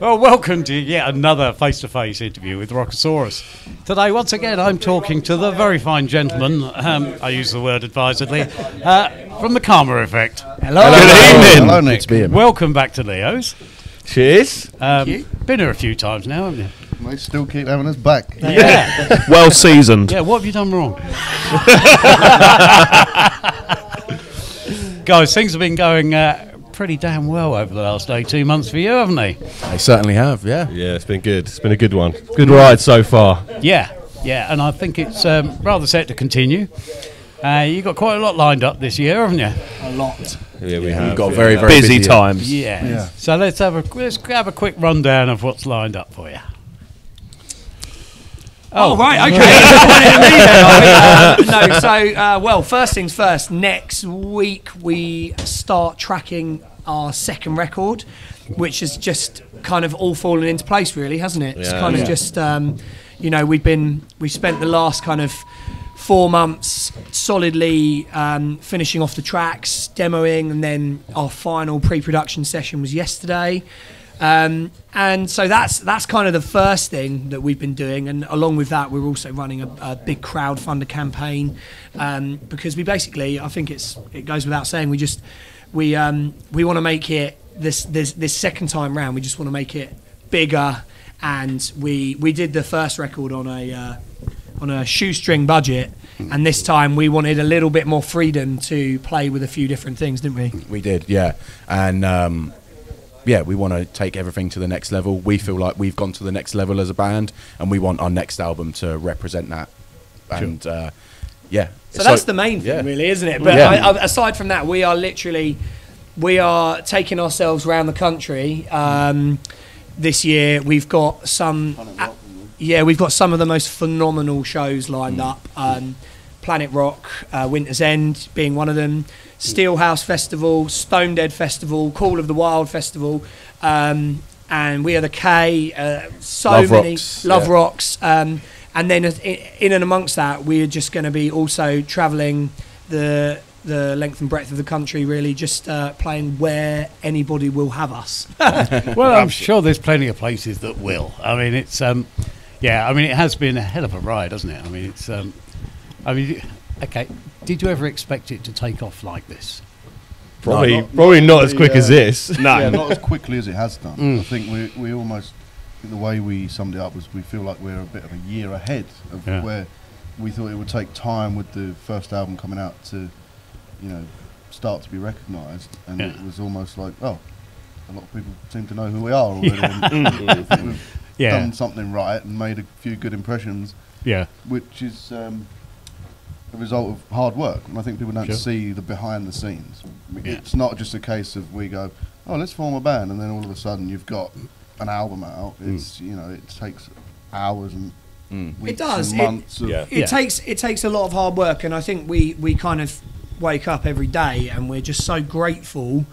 Well, welcome to yet another face to face interview with Rockasaurus. Today, once again, I'm talking to the very fine gentleman, um, I use the word advisedly, uh, from the Karma Effect. Hello. Good evening. Hello, Nick. Nick. Welcome back to Leo's. Cheers. Um, you. Been here a few times now, haven't you? They still keep having us back. Yeah. Well seasoned. yeah, what have you done wrong? Guys, things have been going uh, pretty damn well over the last 18 months for you, haven't they? They certainly have, yeah. Yeah, it's been good. It's been a good one. Good ride so far. Yeah, yeah, and I think it's um, rather set to continue. Uh, you've got quite a lot lined up this year, haven't you? A lot. Yeah, we have. We've got very, very busy, busy times. Yeah. Yeah. So let's have a let's have a quick rundown of what's lined up for you. Oh, right, okay. uh, no, so, uh, well, first things first, next week we start tracking our second record, which has just kind of all fallen into place, really, hasn't it? It's Yeah. kind of just, um, you know, we've been, we spent the last kind of four months solidly um, finishing off the tracks, demoing, and then our final pre production session was yesterday. Um, and so that's that's kind of the first thing that we've been doing, and along with that, we're also running a, a big crowdfunder campaign um, because we basically, I think it's it goes without saying, we just we um, we want to make it this this this second time round. We just want to make it bigger, and we we did the first record on a uh, on a shoestring budget. And this time we wanted a little bit more freedom to play with a few different things, didn't we? We did, yeah. And um, yeah, we want to take everything to the next level. We feel like we've gone to the next level as a band, and we want our next album to represent that. And uh, yeah. So, that's the main thing, yeah. really, isn't it? But Yeah. I, I, aside from that, we are literally we are taking ourselves around the country. Um, this year, we've got some. uh, yeah, we've got some of the most phenomenal shows lined up. Um, Planet Rock, uh, Winter's End being one of them. Steelhouse Festival, Stone Dead Festival, Call of the Wild Festival, um, and We Are the K. Uh, so Love many Rocks, Love yeah. Rocks. Um, and then in and amongst that, we're just going to be also travelling the the length and breadth of the country, really just uh, playing where anybody will have us. Well, I'm sure there's plenty of places that will. I mean, it's um, yeah. I mean, it has been a hell of a ride, hasn't it? I mean, it's um, I mean, okay. Did you ever expect it to take off like this? Probably, not- probably not not as the, quick as this. Yeah, not as quickly as it has done. Mm. I think we we almost the way we summed it up was we feel like we're a bit of a year ahead of Yeah. where we thought it would take time with the first album coming out to, you know, start to be recognised, and Yeah. it was almost like oh, a lot of people seem to know who we are already. and we've Yeah, done something right and made a few good impressions, yeah, which is. Um, a result of hard work, and I think people don't Sure. see the behind the scenes. Yeah. It's not just a case of we go, oh, let's form a band, and then all of a sudden you've got an album out. Mm. It's you know it takes hours and Mm. weeks does. and It- months. of, Yeah. it Yeah. takes it takes a lot of hard work, and I think we we kind of wake up every day, and we're just so grateful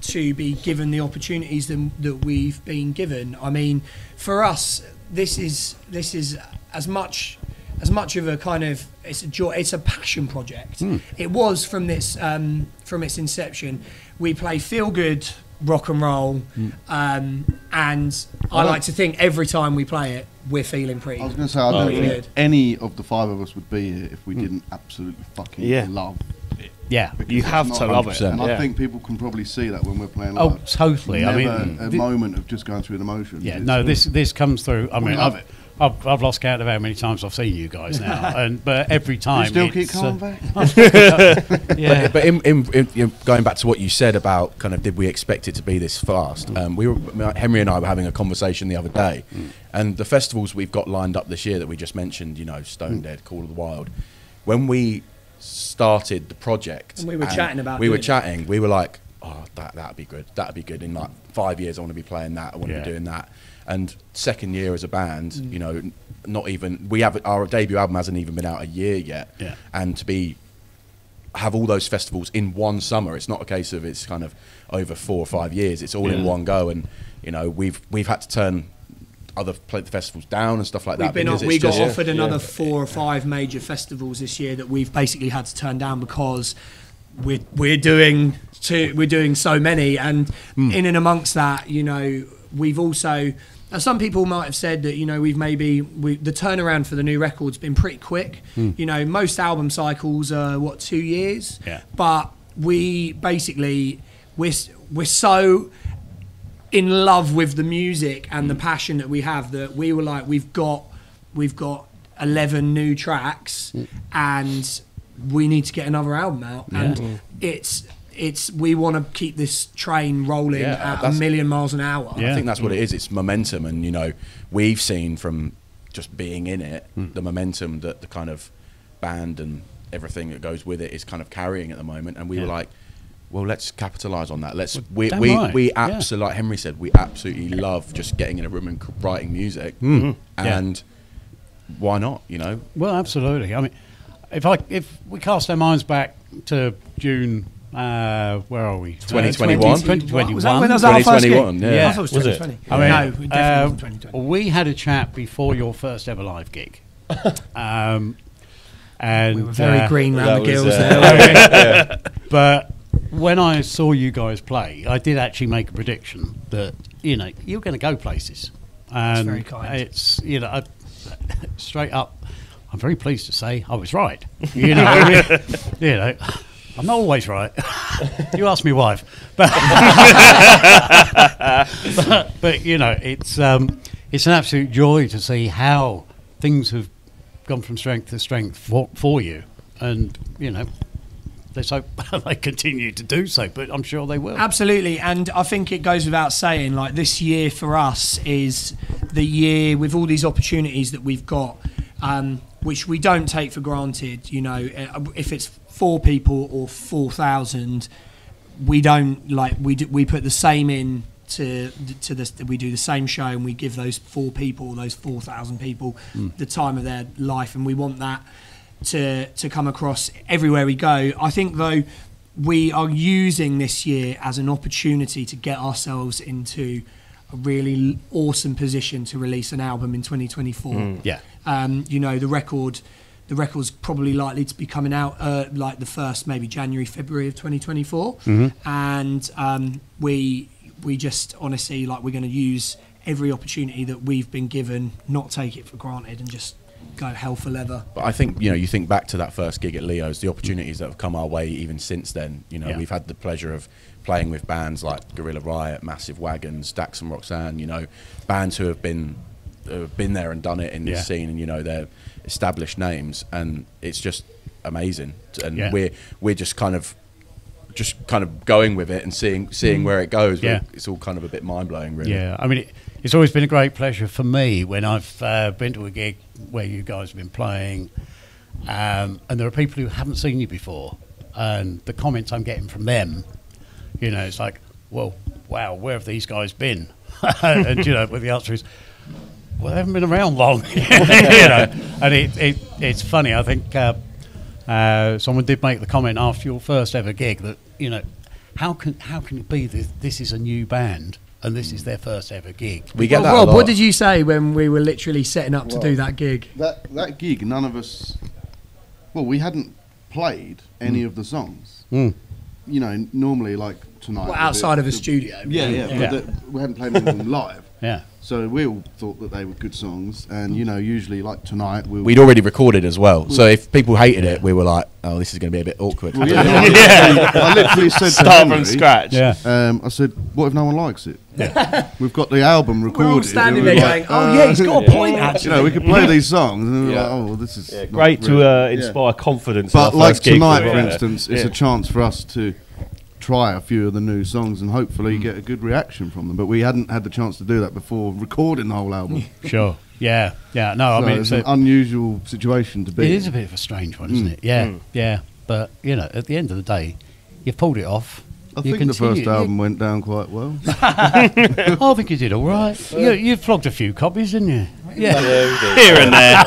to be given the opportunities that, that we've been given. I mean, for us, this is this is as much as much of a kind of it's a joy, it's a passion project. It was from this um, from its inception. We play feel good rock and roll, um, and I like to think every time we play it, we're feeling pretty. I was going to say I don't think good. any of the five of us would be here if we didn't absolutely fucking Yeah. love. yeah. because You have to love it. 100%. And I think people can probably see that when we're playing Oh, live. totally. I mean, a thi- moment of just going through an emotion. Yeah, It's no, sort this this comes through. I We mean, love I've, it. I've, I've lost count of how many times I've seen you guys now, and but every time You still keep coming uh, back. Yeah, But in, in, in, you know, going back to what you said about kind of did we expect it to be this fast? Um, we were Henry and I were having a conversation the other day, and the festivals we've got lined up this year that we just mentioned, you know, Stone Dead, Call of the Wild. When we started the project, And we were chatting about we were doing it. chatting, we were like, oh, that that'd be good. That'd be good. In like five years, I want to be playing that. I want to Yeah. be doing that. And second year as a band, mm. you know, not even we have our debut album hasn't even been out a year yet, Yeah. and to be have all those festivals in one summer. It's not a case of it's kind of over four or five years. It's all in one go, and you know we've we've had to turn other festivals down and stuff like We've that. been because we got just- offered another four or five major festivals this year that we've basically had to turn down because we're we're doing two, we're doing so many, and Hmm. in and amongst that, you know, we've also. Now some people might have said that you know we've maybe we, the turnaround for the new record's been pretty quick. Hmm. You know, most album cycles are what two years. Yeah. But we basically we're we're so in love with the music and the passion that we have that we were like we've got we've got 11 new tracks and we need to get another album out and it's it's we want to keep this train rolling Yeah, at a million miles an hour Yeah. I think that's what it is. It's momentum, and you know, we've seen from just being in it Hmm. the momentum that the kind of band and everything that goes with it is kind of carrying at the moment. And we were like, well, let's capitalize on that. Let's we damn we, right, we yeah. absolutely like Henry said, we absolutely love just getting in a room and writing music. Yeah. and why not? You know, Well, absolutely. I mean, if I if we cast our minds back to June, uh, where are we? 2021? 2021. was that when that was our first gig? 2021, yeah. I thought it was Was it? I mean, no it definitely uh, 2020 we had a chat before your first ever live gig. um, and we were very uh, green round the gills uh, there But when I saw you guys play, I did actually make a prediction that you know you're going to go places. And very kind. It's you know I, straight up. I'm very pleased to say I was right. You know, you know, I'm not always right. you ask me wife, but, but but you know, it's um, it's an absolute joy to see how things have gone from strength to strength for, for you, and you know, let's hope they continue to do so. But I'm sure they will. Absolutely, and I think it goes without saying, like this year for us is the year with all these opportunities that we've got, um, which we don't take for granted. You know, uh, if it's four people or four thousand, we don't like we do, we put the same in to to this. We do the same show and we give those four people, or those four thousand people, the time of their life, and we want that to to come across everywhere we go. I think though we are using this year as an opportunity to get ourselves into a really awesome position to release an album in 2024. Yeah. Um, you know, the record the record's probably likely to be coming out uh, like the first maybe January February of 2024 and um, we we just honestly like we're going to use every opportunity that we've been given not take it for granted and just go hell for leather But I think you know, you think back to that first gig at Leo's, the opportunities that have come our way even since then. You know, Yeah. we've had the pleasure of playing with bands like Gorilla Riot, Massive Wagons, Dax and Roxanne. You know, bands who have been have been there and done it in this Yeah. scene, and you know they're established names, and it's just amazing. And Yeah. we're we're just kind of just kind of going with it and seeing seeing where it goes. Mm. Yeah. It's all kind of a bit mind blowing, really. Yeah, I mean, it, it's always been a great pleasure for me when I've uh, been to a gig where you guys have been playing, um, and there are people who haven't seen you before, and the comments I'm getting from them, you know, it's like, well, wow, where have these guys been? and you know, well, the answer is, well, they haven't been around long, you know. And it, it it's funny. I think uh, uh, someone did make the comment after your first ever gig that you know, how can how can it be that this is a new band and this is their first ever gig? We get Rob, that. a Rob, lot. what did you say when we were literally setting up to do that gig That that gig, none of us. Well, we hadn't played any of the songs. Mm. You know, normally like tonight. well, the- outside of a the- studio Yeah, yeah. Yeah. But the, we hadn't played anything live, Yeah, so we all thought that they were good songs. And you know, usually like tonight, we'll. We'd already recorded as well, so if people hated it, we were like, "Oh, this is going to be a bit awkward." Well, yeah, I literally- I literally said to Start from scratch. yeah. Um, I said, "What if no one likes it? Yeah. We've got the album recorded. we're all standing we there were going like, oh yeah he's got a point You know, we could play these songs, and we were Yeah. like, "Oh, well, this is." Yeah, not great to really- uh, yeah. inspire confidence. But our like tonight, for yeah. instance, it's a chance for us to try a few of the new songs and Mm. hopefully get a good reaction from them. But we hadn't had the chance to do that before recording the whole album. Sure. Yeah, yeah. No, I mean, it's it's an a, unusual situation to be. It is a bit of a strange one, isn't it? Yeah, yeah. But you know, at the end of the day, you've pulled it off. I You think the continue- first you- album went down quite well. I think you did all right. You, you flogged a few copies, didn't you? Yeah. Here and there.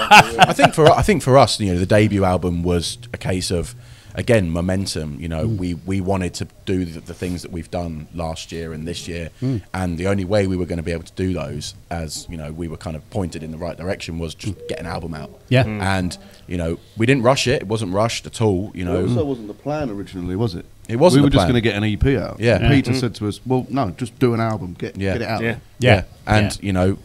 I think for I think for us, you know, the debut album was a case of again momentum. You know, mm. we we wanted to do the, the things that we've done last year and this year, mm. and the only way we were going to be able to do those, as you know, we were kind of pointed in the right direction, was just mm. get an album out. Yeah. Mm. and you know, we didn't rush it. It wasn't rushed at all. You It know, also wasn't the plan originally, was it? It wasn't We were the just going to get an EP out. Yeah. Yeah. Peter said to us, "Well, no, just do an album. Get Yeah. get it out." Yeah. there." Yeah. and Yeah. you know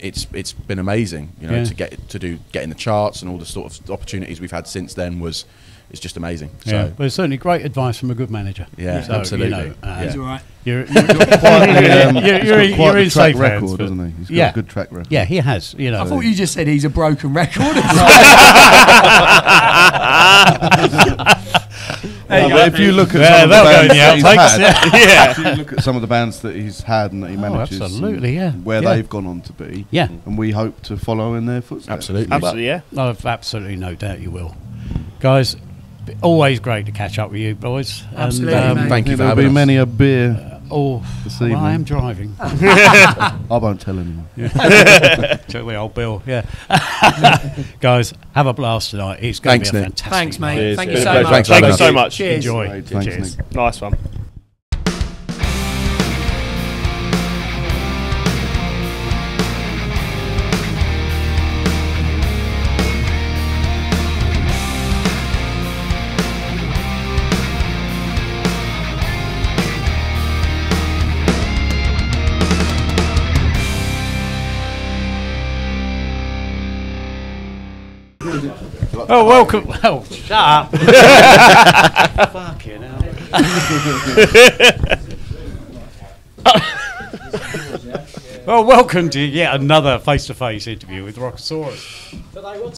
it's it's been amazing you know Yeah. to get to do get in the charts and all the sort of opportunities we've had since then was is just amazing Yeah, so but it's certainly great advice from a good manager. Yeah, So, absolutely. You know, uh, He's all right. You're, you're, Quietly, um, You're- you're- got quite you're a in track safe record, hands, doesn't he? He's got Yeah. a good track record. yeah, he has. You know, I thought you just said he's a broken record. Well, but if you look at Yeah, some of the that'll go in bands that he's outtakes, had, if you look at some of the bands that he's had and that he manages, Oh, absolutely, yeah. where Yeah. they've gone on to be, Yeah. and we hope to follow in their footsteps. absolutely Absolutely, yeah. I've absolutely no doubt you will, guys. Always great to catch up with you, boys. And, Absolutely, um, mate. thank you for There'll be us. many a beer. Oh, This well, I am driving. I won't tell anyone. Check the old bill. Yeah, guys, have a blast tonight. It's going to be a fantastic. Thanks, mate. night. Cheers. Thank you so much. Thanks Thank very you so much. much. Cheers. Enjoy. Thanks, Cheers. Nick. Nice one. Oh, welcome. Well, oh, shut up. Fucking hell. well, welcome to yet another face-to-face interview with Rockasaurus.